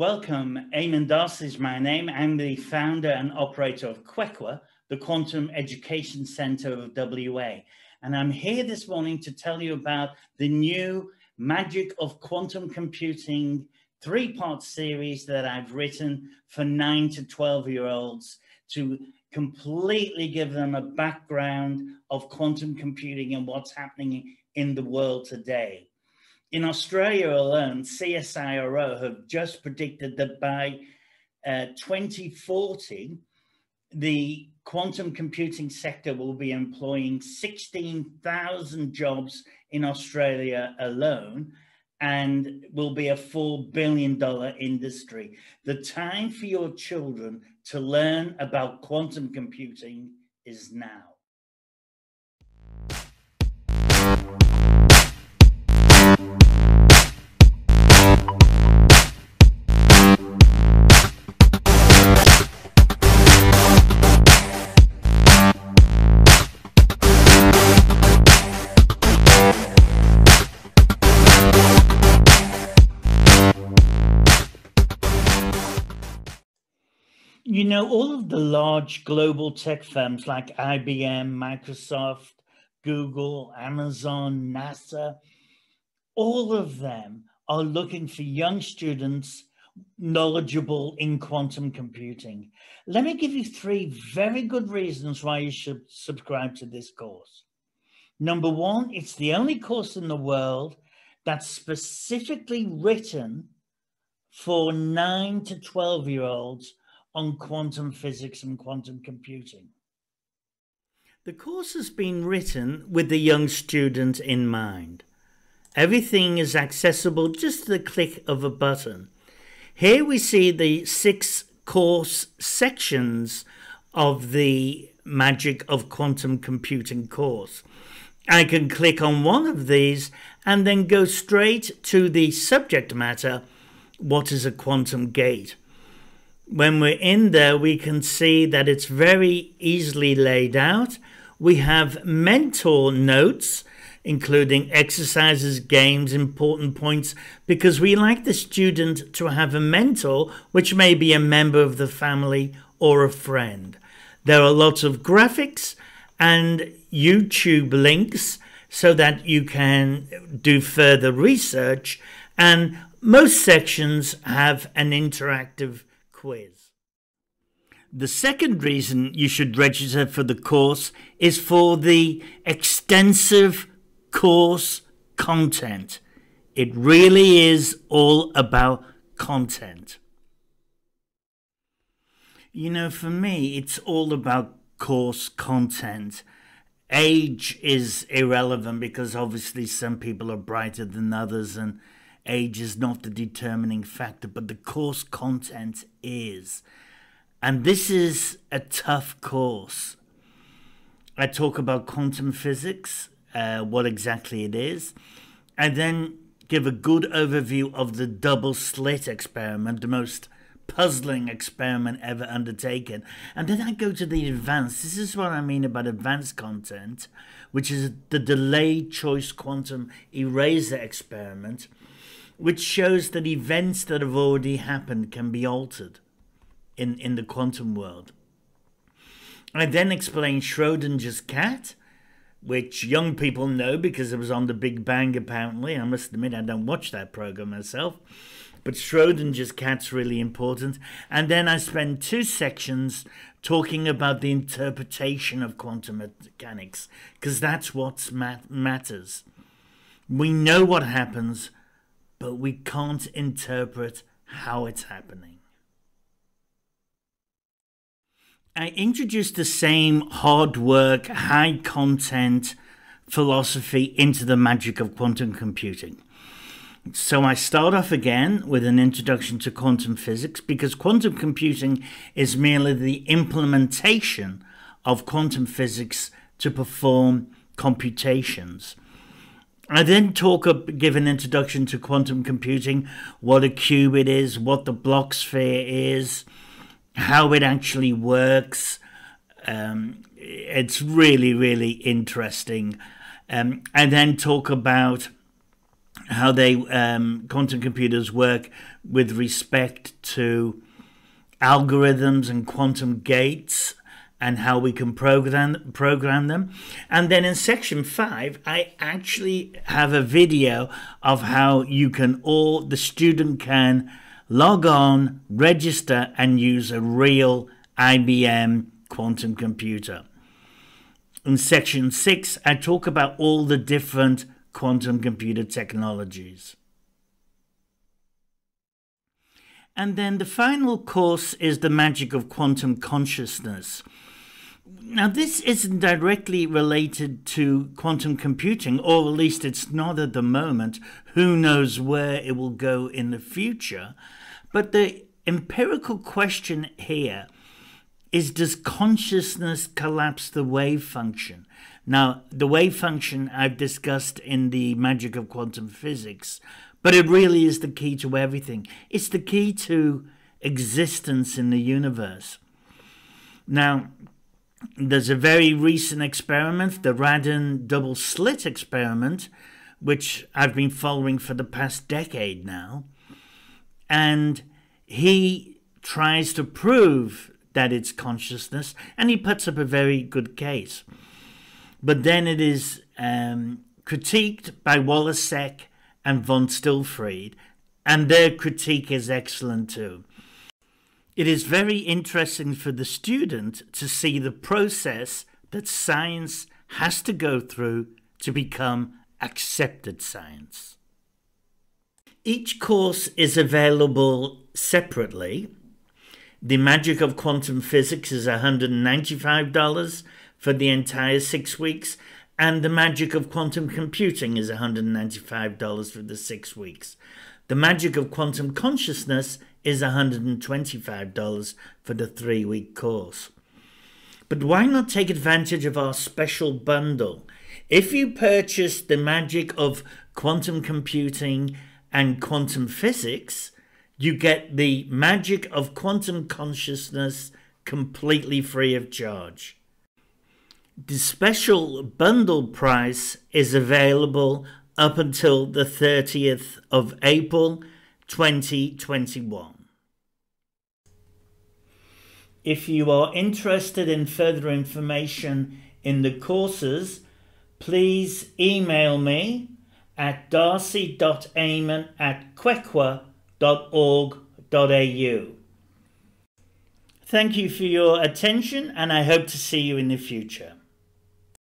Welcome. Eamon Darcy is my name. I'm the founder and operator of QUECWA, the Quantum Education Center of WA. And I'm here this morning to tell you about the new Magic of Quantum Computing three part series that I've written for nine to 12 year olds to completely give them a background of quantum computing and what's happening in the world today. In Australia alone, CSIRO have just predicted that by uh, 2040, the quantum computing sector will be employing 16,000 jobs in Australia alone and will be a $4 billion industry. The time for your children to learn about quantum computing is now. You know, all of the large global tech firms like IBM, Microsoft, Google, Amazon, NASA, all of them are looking for young students knowledgeable in quantum computing. Let me give you three very good reasons why you should subscribe to this course. Number one, it's the only course in the world that's specifically written for nine to 12 year olds on quantum physics and quantum computing. The course has been written with the young student in mind. Everything is accessible just the click of a button. Here we see the six course sections of the Magic of Quantum Computing course. I can click on one of these and then go straight to the subject matter, what is a quantum gate? when we're in there, we can see that it's very easily laid out. We have mentor notes, including exercises, games, important points, because we like the student to have a mentor, which may be a member of the family or a friend. There are lots of graphics and YouTube links so that you can do further research, and most sections have an interactive quiz. The second reason you should register for the course is for the extensive course content. It really is all about content. You know, for me, it's all about course content. Age is irrelevant because obviously some people are brighter than others and age is not the determining factor, but the course content is. And this is a tough course. I talk about quantum physics, uh, what exactly it is, and then give a good overview of the double slit experiment, the most puzzling experiment ever undertaken. And then I go to the advanced. This is what I mean about advanced content, which is the delayed choice quantum eraser experiment, which shows that events that have already happened can be altered in, in the quantum world. I then explain Schrodinger's cat, which young people know because it was on the Big Bang apparently. I must admit I don't watch that program myself. But Schrodinger's cat's really important. And then I spend two sections talking about the interpretation of quantum mechanics, because that's what mat- matters. We know what happens, but we can't interpret how it's happening. I introduced the same hard work, high content philosophy into the magic of quantum computing. So I start off again with an introduction to quantum physics because quantum computing is merely the implementation of quantum physics to perform computations. I then talk up, give an introduction to quantum computing, what a qubit is, what the Bloch sphere is, how it actually works. Um, it's really, really interesting. Um, and then talk about how they um, quantum computers work with respect to algorithms and quantum gates and how we can program program them. And then in section five, I actually have a video of how you can all the student can log on, register, and use a real IBM quantum computer. In section six, I talk about all the different quantum computer technologies. And then the final course is the magic of quantum consciousness. Now, this isn't directly related to quantum computing, or at least it's not at the moment. Who knows where it will go in the future? But the empirical question here is Does consciousness collapse the wave function? Now, the wave function I've discussed in the magic of quantum physics, but it really is the key to everything. It's the key to existence in the universe. Now, there's a very recent experiment, the Radin double slit experiment, which I've been following for the past decade now. And he tries to prove that it's consciousness, and he puts up a very good case. But then it is um, critiqued by Walleczek and von Stillfried, and their critique is excellent too. It is very interesting for the student to see the process that science has to go through to become accepted science. Each course is available separately. The Magic of Quantum Physics is $195 for the entire six weeks, and The Magic of Quantum Computing is $195 for the six weeks. The Magic of Quantum Consciousness is $125 for the three week course. But why not take advantage of our special bundle? If you purchase The Magic of Quantum Computing and Quantum Physics, you get the Magic of Quantum Consciousness completely free of charge. The special bundle price is available up until the 30th of April 2021. If you are interested in further information in the courses, please email me at darcy.amon at quecwa.org.au. Thank you for your attention and I hope to see you in the future.